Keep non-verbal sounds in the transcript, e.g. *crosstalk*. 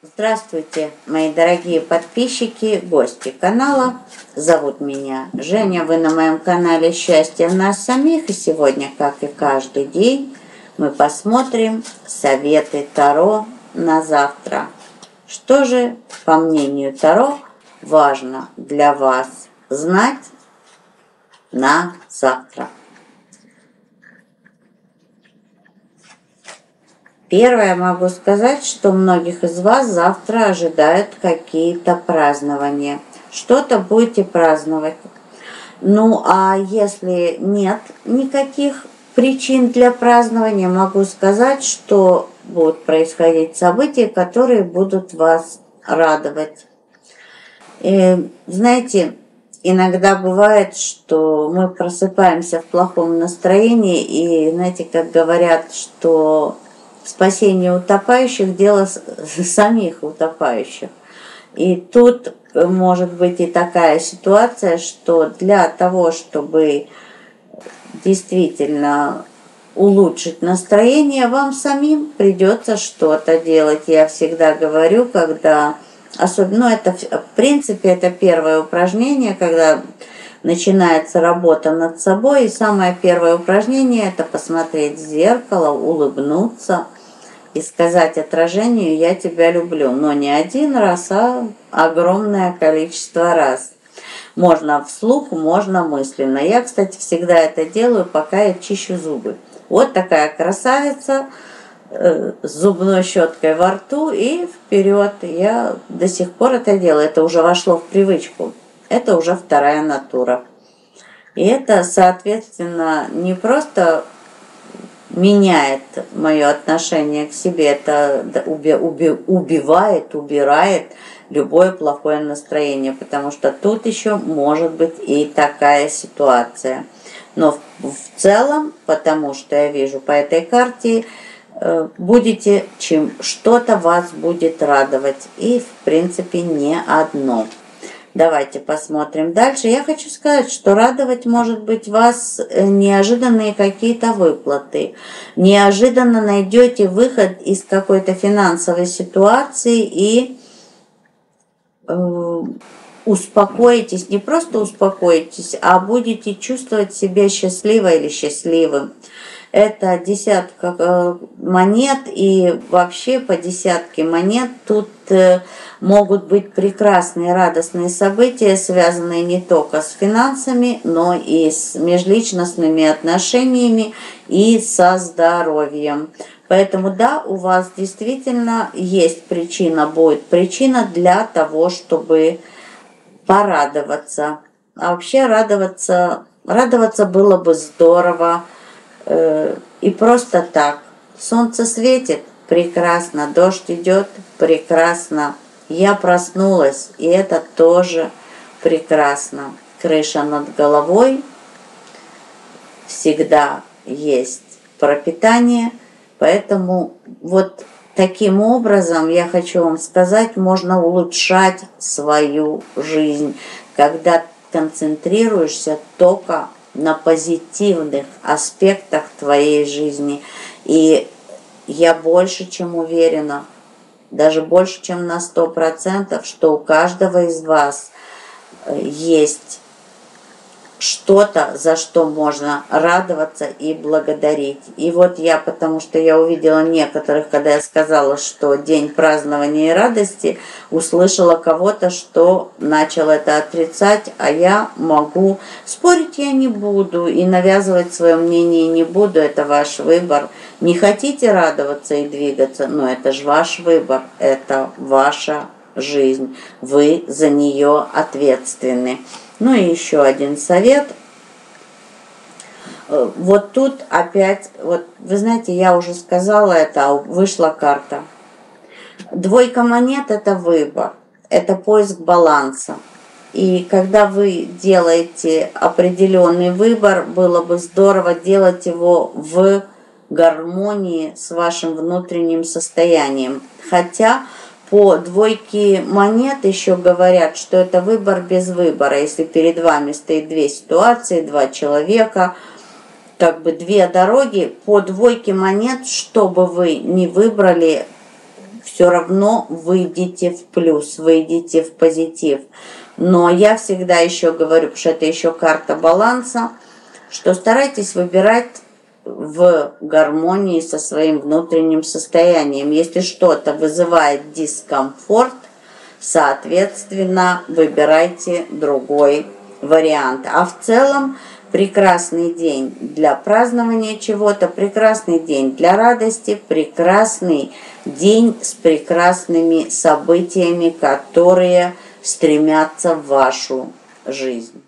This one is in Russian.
Здравствуйте, мои дорогие подписчики, гости канала. Зовут меня Женя, вы на моем канале «Счастье в нас самих». И сегодня, как и каждый день, мы посмотрим советы Таро на завтра. Что же, по мнению Таро, важно для вас знать на завтра? Первое могу сказать, что многих из вас завтра ожидают какие-то празднования. Что-то будете праздновать. Ну а если нет никаких причин для празднования, могу сказать, что будут происходить события, которые будут вас радовать. И, знаете, иногда бывает, что мы просыпаемся в плохом настроении, и, знаете, как говорят, что спасение утопающих – дело *laughs* самих утопающих. И тут может быть и такая ситуация, что для того, чтобы действительно улучшить настроение, вам самим придется что-то делать. Я всегда говорю, когда, особенно, ну, это в принципе это первое упражнение, когда начинается работа над собой, и самое первое упражнение – это посмотреть в зеркало, улыбнуться – и сказать отражению «я тебя люблю», но не один раз, а огромное количество раз. Можно вслух, можно мысленно. Я, кстати, всегда это делаю, пока я чищу зубы. Вот такая красавица э, с зубной щеткой во рту и вперед. Я до сих пор это делаю. Это уже вошло в привычку. Это уже вторая натура. И это, соответственно, не просто меняет мое отношение к себе, это уби, уби, убивает, убирает любое плохое настроение, потому что тут еще может быть и такая ситуация. Но в, в целом, потому что я вижу по этой карте, э, будете, чем что-то вас будет радовать, и в принципе не одно. Давайте посмотрим дальше. Я хочу сказать, что радовать может быть вас э, неожиданные какие-то выплаты. Неожиданно найдете выход из какой-то финансовой ситуации и э, успокоитесь, не просто успокоитесь, а будете чувствовать себя счастливой или счастливым. Это десятка э, монет и вообще по десятке монет тут э, могут быть прекрасные радостные события, связанные не только с финансами, но и с межличностными отношениями и со здоровьем. Поэтому да, у вас действительно есть причина, будет причина для того, чтобы порадоваться. А вообще радоваться, радоваться было бы здорово и просто так. Солнце светит, прекрасно, дождь идет, прекрасно, я проснулась, и это тоже прекрасно. Крыша над головой, всегда есть пропитание, поэтому вот таким образом, я хочу вам сказать, можно улучшать свою жизнь, когда концентрируешься только на позитивных аспектах твоей жизни. И я больше чем уверена, даже больше, чем на сто процентов, что у каждого из вас э, есть что-то, за что можно радоваться и благодарить. И вот я, потому что я увидела некоторых, когда я сказала, что день празднования и радости, услышала кого-то, что начал это отрицать, а я могу. Спорить я не буду и навязывать свое мнение не буду, это ваш выбор. Не хотите радоваться и двигаться, но это же ваш выбор, это ваша жизнь, вы за нее ответственны. Ну и еще один совет. Э, вот тут опять, вот вы знаете, я уже сказала это, а вышла карта. Двойка монет – это выбор, это поиск баланса. И когда вы делаете определенный выбор, было бы здорово делать его в гармонии с вашим внутренним состоянием. Хотя по двойке монет еще говорят, что это выбор без выбора. Если перед вами стоит две ситуации, два человека, как бы две дороги, по двойке монет, что бы вы ни выбрали, все равно выйдете в плюс, выйдете в позитив. Но я всегда еще говорю, потому что это еще карта баланса, что старайтесь выбирать в гармонии со своим внутренним состоянием. Если что-то вызывает дискомфорт, соответственно, выбирайте другой вариант. А в целом прекрасный день для празднования чего-то, прекрасный день для радости, прекрасный день с прекрасными событиями, которые стремятся в вашу жизнь.